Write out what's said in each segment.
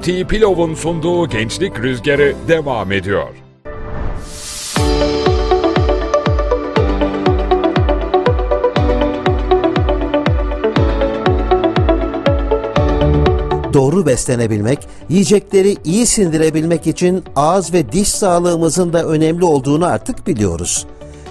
Beauty Pilov'un sunduğu Gençlik Rüzgarı devam ediyor. Doğru beslenebilmek, yiyecekleri iyi sindirebilmek için ağız ve diş sağlığımızın da önemli olduğunu artık biliyoruz.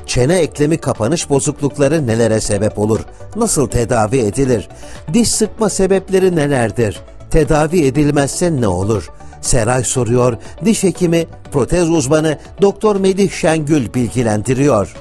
Çene eklemi kapanış bozuklukları nelere sebep olur? Nasıl tedavi edilir? Diş sıkma sebepleri nelerdir? Tedavi edilmezse ne olur? Seray soruyor, diş hekimi, protez uzmanı Doktor Melih Şengül bilgilendiriyor.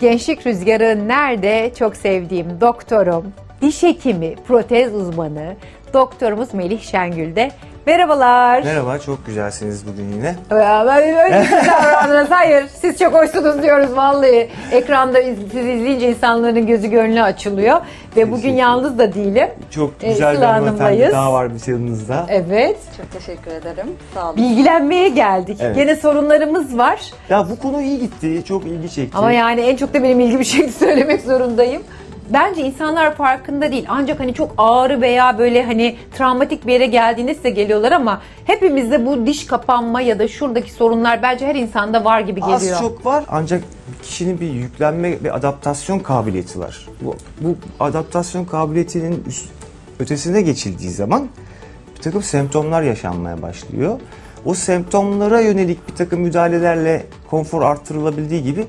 Gençlik Rüzgarı nerede? Çok sevdiğim doktorum, diş hekimi, protez uzmanı, doktorumuz Melih Şengül'de. Merhabalar. Merhaba, çok güzelsiniz bugün yine. Ya ben öyle bir şey davrandınız. Hayır, siz çok hoşsunuz diyoruz vallahi. Ekranda iz- sizi izleyince insanların gözü gönlü açılıyor. Ve bugün yalnız da değilim. Çok Ee, güzel bir Sıla hanımefendi Hanım'layız. daha var bir yanınızda. Evet, Çok teşekkür ederim. Sağ olun. bilgilenmeye geldik. Evet. Gene sorunlarımız var. Ya bu konu iyi gitti, çok ilgi çekti. Ama yani en çok da benim ilgimi çekti söylemek zorundayım. Bence insanlar farkında değil. Ancak hani çok ağrı veya böyle hani travmatik bir yere geldiğinde size geliyorlar ama hepimizde bu diş kapanma ya da şuradaki sorunlar bence her insanda var gibi geliyor. Az çok var ancak kişinin bir yüklenme ve adaptasyon kabiliyeti var. Bu, bu adaptasyon kabiliyetinin üst, ötesine geçildiği zaman bir takım semptomlar yaşanmaya başlıyor. O semptomlara yönelik bir takım müdahalelerle konfor artırılabildiği gibi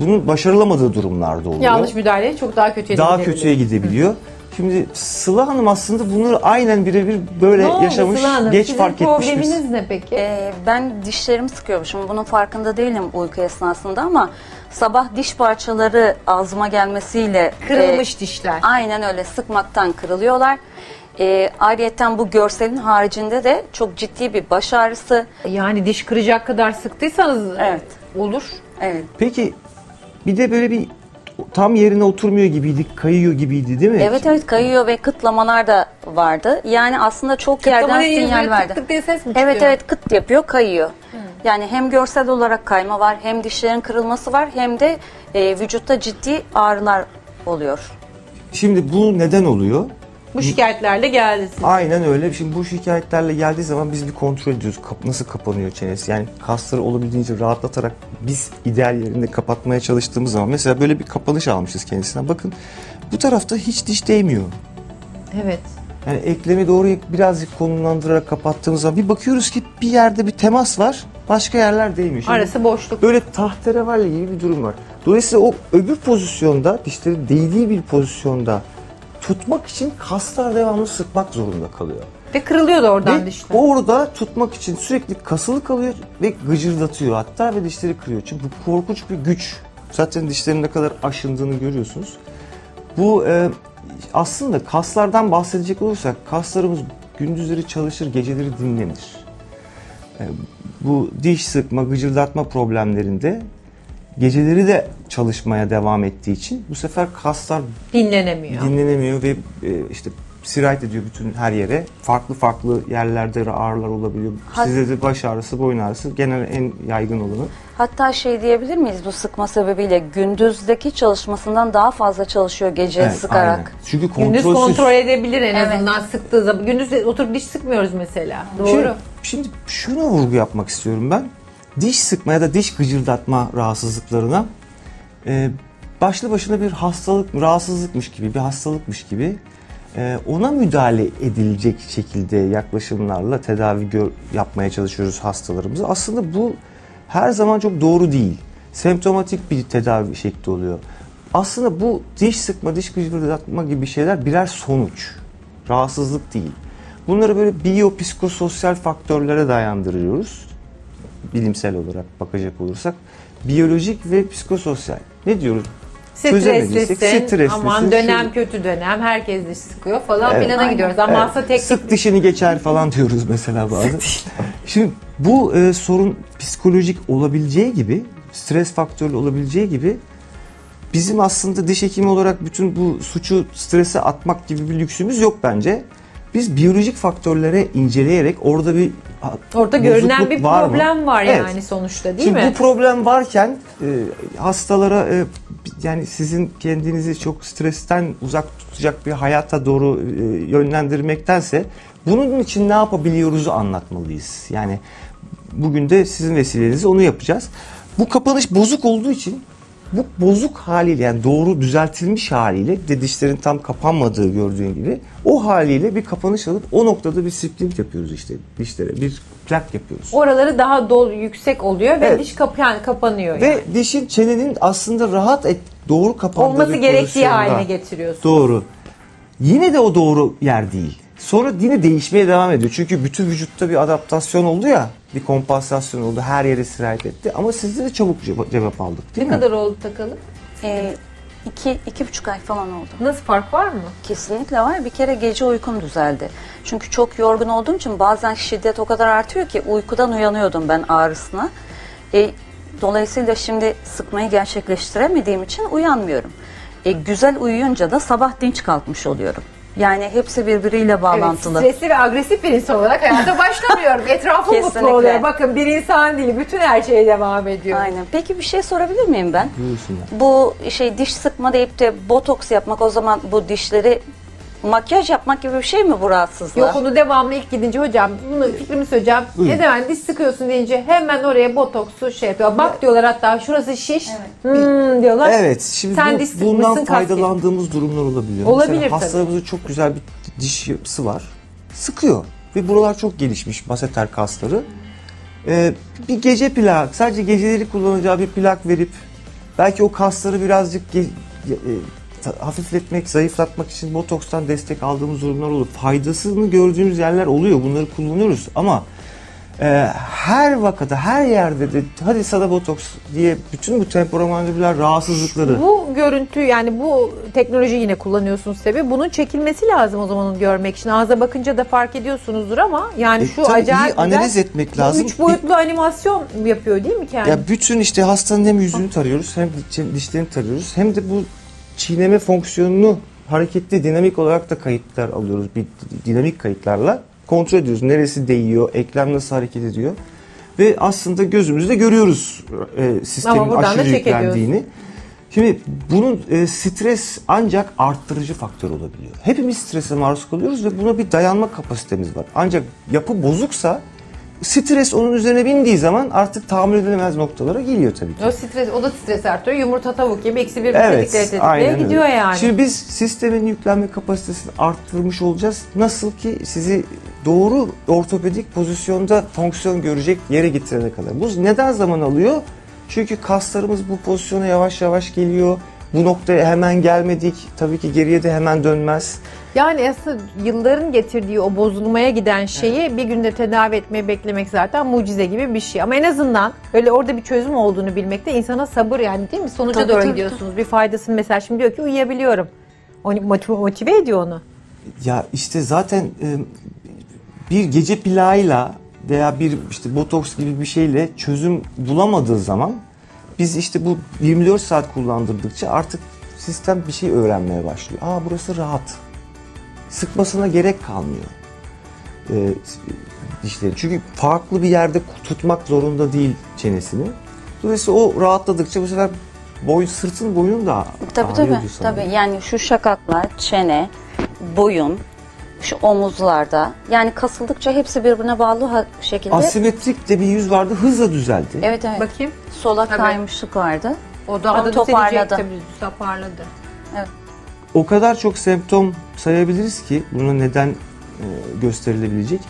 bunun başarılamadığı durumlarda oluyor. Yanlış müdahale çok daha kötüye daha kötüye gidebiliyor. Şimdi Sıla Hanım aslında bunu aynen birebir böyle Ne oldu yaşamış, Sıla Hanım? geç Sizin fark etmiş biz. probleminiz ne peki? Ee, ben dişlerimi sıkıyormuşum. Bunun farkında değilim uyku esnasında ama sabah diş parçaları ağzıma gelmesiyle Kırılmış e, dişler. aynen öyle sıkmaktan kırılıyorlar. E, ayrıyeten bu görselin haricinde de çok ciddi bir baş ağrısı. Yani diş kıracak kadar sıktıysanız Evet. olur. Evet. Peki bir de böyle bir tam yerine oturmuyor gibiydi, kayıyor gibiydi değil mi? Evet evet kayıyor ve kıtlamalar da vardı. Yani aslında çok Kıtlama yerden sinyal verdi. tık tık diye ses mi çıkıyor? Evet evet kıt yapıyor kayıyor. Yani hem görsel olarak kayma var hem dişlerin kırılması var hem de e, vücutta ciddi ağrılar oluyor. Şimdi bu neden oluyor? Bu şikayetlerle geldi size. Aynen öyle. Şimdi bu şikayetlerle geldiği zaman biz bir kontrol ediyoruz. Kap- nasıl kapanıyor çenesi? Yani kasları olabildiğince rahatlatarak biz ideal yerinde kapatmaya çalıştığımız zaman mesela böyle bir kapanış almışız kendisinden. Bakın bu tarafta hiç diş değmiyor. Evet. Yani eklemi doğru birazcık konumlandırarak kapattığımız zaman bir bakıyoruz ki bir yerde bir temas var. Başka yerler değmiyor. Şimdi Arası boşluk. Böyle tahterevalli gibi bir durum var. Dolayısıyla o öbür pozisyonda, dişlerin değdiği bir pozisyonda tutmak için kaslar devamlı sıkmak zorunda kalıyor. Ve kırılıyor da oradan Ve dişler. orada tutmak için sürekli kasılı kalıyor ve gıcırdatıyor hatta ve dişleri kırıyor. Çünkü bu korkunç bir güç. Zaten dişlerin ne kadar aşındığını görüyorsunuz. Bu e, aslında kaslardan bahsedecek olursak kaslarımız gündüzleri çalışır, geceleri dinlenir. E, bu diş sıkma, gıcırdatma problemlerinde geceleri de çalışmaya devam ettiği için bu sefer kaslar Dinlenemiyor. dinlenemiyor ve e, işte sirayet ediyor bütün her yere. Farklı farklı yerlerde ağrılar olabiliyor. Hat- Sizde de baş ağrısı, boyun ağrısı genel en yaygın olanı. Hatta şey diyebilir miyiz bu sıkma sebebiyle gündüzdeki çalışmasından daha fazla çalışıyor gece Evet, sıkarak. aynen. Çünkü Gündüz kontrolsüz. kontrol edebilir en Evet. azından sıktığı zaman. Gündüz oturup diş sıkmıyoruz mesela. Doğru. Şimdi, şimdi şuna vurgu yapmak istiyorum ben. Diş sıkma ya da diş gıcırdatma rahatsızlıklarına e, başlı başına bir hastalık, rahatsızlıkmış gibi, bir hastalıkmış gibi ona müdahale edilecek şekilde yaklaşımlarla tedavi yapmaya çalışıyoruz hastalarımızı. Aslında bu her zaman çok doğru değil. Semptomatik bir tedavi şekli oluyor. Aslında bu diş sıkma, diş gıcırdatma gibi şeyler birer sonuç. Rahatsızlık değil. Bunları böyle biyopsikososyal faktörlere dayandırıyoruz. Bilimsel olarak bakacak olursak. Biyolojik ve psikososyal. Ne diyoruz? Streslisin, streslisin, aman dönem şu- kötü dönem, herkes diş sıkıyor falan Evet. filana Aynen. gidiyoruz. Ama Evet. aslında tek Sık dişini geçer falan diyoruz mesela bazen. Şimdi bu e, sorun psikolojik olabileceği gibi, stres faktörlü olabileceği gibi bizim aslında diş hekimi olarak bütün bu suçu strese atmak gibi bir lüksümüz yok bence. Biz biyolojik faktörlere inceleyerek orada bir orada görünen bir var mı? problem var Evet. yani sonuçta değil Şimdi mi? bu problem varken e, hastalara e, yani sizin kendinizi çok stresten uzak tutacak bir hayata doğru e, yönlendirmektense bunun için ne yapabiliyoruzu anlatmalıyız. Yani bugün de sizin vesilenizle onu yapacağız. Bu kapanış bozuk olduğu için bu bozuk haliyle yani doğru düzeltilmiş haliyle de dişlerin tam kapanmadığı gördüğün gibi o haliyle bir kapanış alıp o noktada bir splint yapıyoruz işte dişlere bir plak yapıyoruz. Oraları daha dol yüksek oluyor ve Evet. diş kap yani kapanıyor. Ve yani. dişin çenenin aslında rahat et, doğru kapandığı olması gerektiği haline getiriyorsun. Doğru. Yine de o doğru yer değil. Sonra yine değişmeye devam ediyor. Çünkü bütün vücutta bir adaptasyon oldu ya. Bir kompansasyon oldu. Her yere sirayet etti. Ama sizde de çabuk cevap, aldık değil Ne mi? kadar oldu takalı? E, iki, iki buçuk ay falan oldu. Nasıl fark var mı? Kesinlikle var. Bir kere gece uykum düzeldi. Çünkü çok yorgun olduğum için bazen şiddet o kadar artıyor ki uykudan uyanıyordum ben ağrısına. E, dolayısıyla şimdi sıkmayı gerçekleştiremediğim için uyanmıyorum. E, güzel uyuyunca da sabah dinç kalkmış oluyorum. Yani hepsi birbiriyle bağlantılı. Evet, stresli ve agresif bir insan olarak hayata başlamıyorum. Etrafım mutlu oluyor. Bakın bir insan değil, bütün her şeye devam ediyor. Aynen. Peki bir şey sorabilir miyim ben? Bu şey diş sıkma deyip de botoks yapmak o zaman bu dişleri makyaj yapmak gibi bir şey mi bu rahatsızlık? Yok onu devamlı ilk gidince hocam bunu fikrimi söyleyeceğim. Ne demek diş sıkıyorsun deyince hemen oraya botoksu şey yapıyor. Bak diyorlar hatta şurası şiş. Hmm diyorlar. Evet. Şimdi Sen bu- diş sıkmışsın, bundan kas faydalandığımız durumlar olabiliyor. Olabilir Mesela tabii. hastalarımızın çok güzel bir diş yapısı var. Sıkıyor. Ve buralar çok gelişmiş maseter kasları. Ee, bir gece plak, sadece geceleri kullanacağı bir plak verip belki o kasları birazcık ge- e, hafifletmek, zayıflatmak için botokstan destek aldığımız durumlar olur. Faydasını gördüğümüz yerler oluyor. Bunları kullanıyoruz ama e, her vakada, her yerde de hadi sana botoks diye bütün bu temporomandibüler rahatsızlıkları Bu görüntü yani bu teknoloji yine kullanıyorsunuz tabii. Bunun çekilmesi lazım o zaman onu görmek için. Ağza bakınca da fark ediyorsunuzdur ama yani E, şu acayip iyi analiz etmek lazım. Üç boyutlu animasyon yapıyor değil mi kendi? Ya bütün işte hastanın hem yüzünü tarıyoruz hem diş- dişlerini tarıyoruz hem de bu çiğneme fonksiyonunu hareketli dinamik olarak da kayıtlar alıyoruz. Bir dinamik kayıtlarla kontrol ediyoruz. Neresi değiyor, eklem nasıl hareket ediyor. Ve aslında gözümüzde görüyoruz e, sistemin aşırı yüklendiğini. Şimdi bunun e, stres ancak arttırıcı faktör olabiliyor. Hepimiz strese maruz kalıyoruz ve buna bir dayanma kapasitemiz var. Ancak yapı bozuksa stres onun üzerine bindiği zaman artık tahammül edilemez noktalara geliyor tabii ki. O stres, o da stres artıyor. Yumurta tavuk gibi eksi bir Evet, tetikle tetikle aynen öyle. gidiyor yani. Şimdi biz sistemin yüklenme kapasitesini arttırmış olacağız. Nasıl ki sizi doğru ortopedik pozisyonda fonksiyon görecek yere getirene kadar. Bu neden zaman alıyor? Çünkü kaslarımız bu pozisyona yavaş yavaş geliyor. Bu noktaya hemen gelmedik. Tabii ki geriye de hemen dönmez. Yani aslında yılların getirdiği o bozulmaya giden şeyi bir günde tedavi etmeyi beklemek zaten mucize gibi bir şey. Ama en azından öyle orada bir çözüm olduğunu bilmekte insana sabır yani değil mi? Sonuca Tabii, doğru tabii, gidiyorsunuz. Bir faydasını mesela şimdi diyor ki uyuyabiliyorum. Onu motive, motive ediyor onu. Ya işte zaten e, bir gece plağıyla veya bir işte botoks gibi bir şeyle çözüm bulamadığı zaman biz işte bu 24 saat kullandırdıkça artık sistem bir şey öğrenmeye başlıyor. Aa burası rahat. Sıkmasına gerek kalmıyor. E, dişleri. Çünkü farklı bir yerde tutmak zorunda değil çenesini. Dolayısıyla o rahatladıkça bu sefer boy, sırtın boyun da Tabii tabii. sanırım. tabii. Yani şu şakaklar, çene, boyun, şu omuzlarda yani kasıldıkça hepsi birbirine bağlı ha- şekilde. Asimetrik de bir yüz vardı hızla düzeldi. evet evet. Bakayım. Sola Tabii. kaymışlık vardı. O da Onu adı toparladı. düzelecek tabii. Toparladı. O kadar çok semptom sayabiliriz ki buna neden e, gösterilebilecek.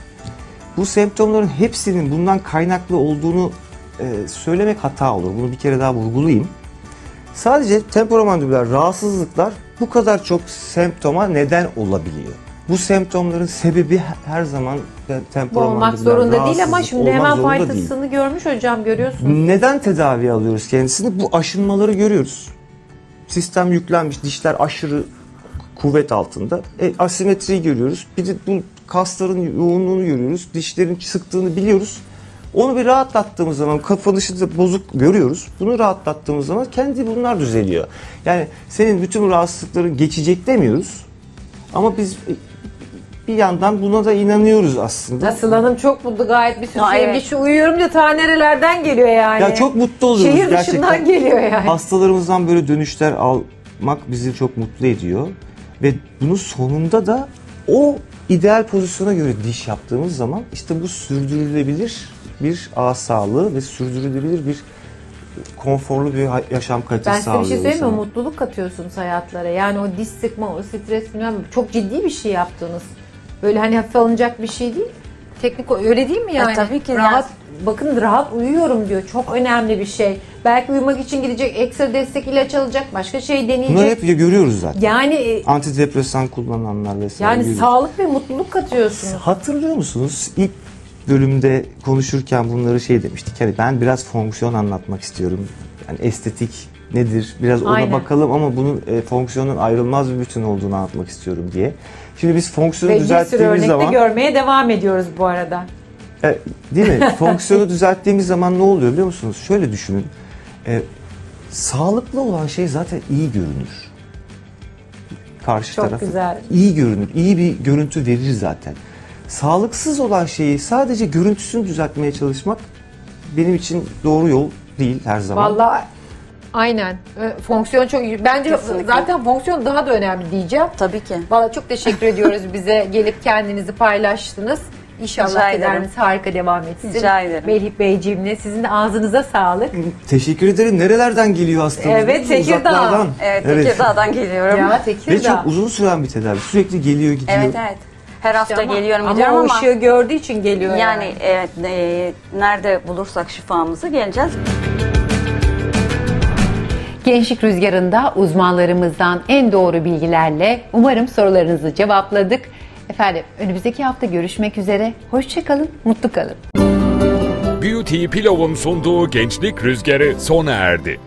Bu semptomların hepsinin bundan kaynaklı olduğunu e, söylemek hata olur. Bunu bir kere daha vurgulayayım. Sadece temporomandibüler rahatsızlıklar bu kadar çok semptoma neden olabiliyor. Bu semptomların sebebi her zaman Bu temporomandibüler olmak zorunda değil ama şimdi hemen faydasını görmüş hocam görüyorsunuz. Neden tedavi alıyoruz kendisini? Bu aşınmaları görüyoruz. Sistem yüklenmiş, dişler aşırı kuvvet altında. E, asimetriyi görüyoruz. Bir de bu kasların yoğunluğunu görüyoruz. Dişlerin sıktığını biliyoruz. Onu bir rahatlattığımız zaman kapanışı da bozuk görüyoruz. Bunu rahatlattığımız zaman kendi bunlar düzeliyor. Yani senin bütün rahatsızlıkların geçecek demiyoruz. Ama biz bir yandan buna da inanıyoruz aslında. Nasıl hanım çok mutlu gayet bir sürü Ha, sevgi. evet. Şu uyuyorum da ta nerelerden geliyor yani. Ya çok mutlu oluyoruz Şehir gerçekten. dışından geliyor yani. Hastalarımızdan böyle dönüşler almak bizi çok mutlu ediyor. Ve bunun sonunda da o ideal pozisyona göre diş yaptığımız zaman işte bu sürdürülebilir bir ağız sağlığı ve sürdürülebilir bir konforlu bir yaşam kalitesi Ben size bir sağlıyor. şey söyleyeyim mi? Mutluluk katıyorsunuz hayatlara. Yani o diş sıkma, o stres bilmem çok ciddi bir şey yaptınız. Böyle hani hafife alınacak bir şey değil. Teknik öyle değil mi yani? E, tabii ki Rahat, bakın rahat uyuyorum diyor. Çok önemli bir şey. Belki uyumak için gidecek ekstra destek ilaç alacak, başka şey deneyecek. Bunları hep görüyoruz zaten. Yani e, Antidepresan kullananlar vesaire. yani görüyoruz. sağlık ve mutluluk katıyorsunuz. Hatırlıyor musunuz? İlk bölümde konuşurken bunları şey demiştik. Hani ben biraz fonksiyon anlatmak istiyorum. Yani estetik nedir? Biraz ona Aynen. bakalım ama bunun e, fonksiyonun ayrılmaz bir bütün olduğunu anlatmak istiyorum diye. Şimdi biz fonksiyonu Ve bir düzelttiğimiz örnekte zaman görmeye devam ediyoruz bu arada. e, değil mi? fonksiyonu düzelttiğimiz zaman ne oluyor biliyor musunuz? Şöyle düşünün. E, sağlıklı olan şey zaten iyi görünür. Karşı Çok tarafı güzel. iyi görünür. iyi bir görüntü verir zaten. Sağlıksız olan şeyi sadece görüntüsünü düzeltmeye çalışmak benim için doğru yol değil her zaman. Vallahi aynen. Ö- Fonksiyon çok bence Kesinlikle. zaten fonksiyon daha da önemli diyeceğim. Tabii ki. Vallahi çok teşekkür ediyoruz bize gelip kendinizi paylaştınız. İnşallah tedariniz harika devam etsin. Rica ederim. Melih Beyciğimle sizin de ağzınıza sağlık. Teşekkür ederim. Nerelerden geliyor hastamız? Evet? Tekirdağ. Uzaklardan. Evet, Tekirdağ'dan geliyorum. ya Ve Tekirdağ. çok uzun süren bir tedavi. Sürekli geliyor gidiyor. Evet evet. Her hafta Ama- geliyorum ama gidiyorum o ama ışığı gördüğü için geliyor yani. yani evet e, nerede bulursak şifamızı geleceğiz. Gençlik Rüzgarı'nda uzmanlarımızdan en doğru bilgilerle umarım sorularınızı cevapladık. Efendim önümüzdeki hafta görüşmek üzere. Hoşçakalın, mutlu kalın. Beauty Pillow'un sunduğu Gençlik Rüzgarı sona erdi.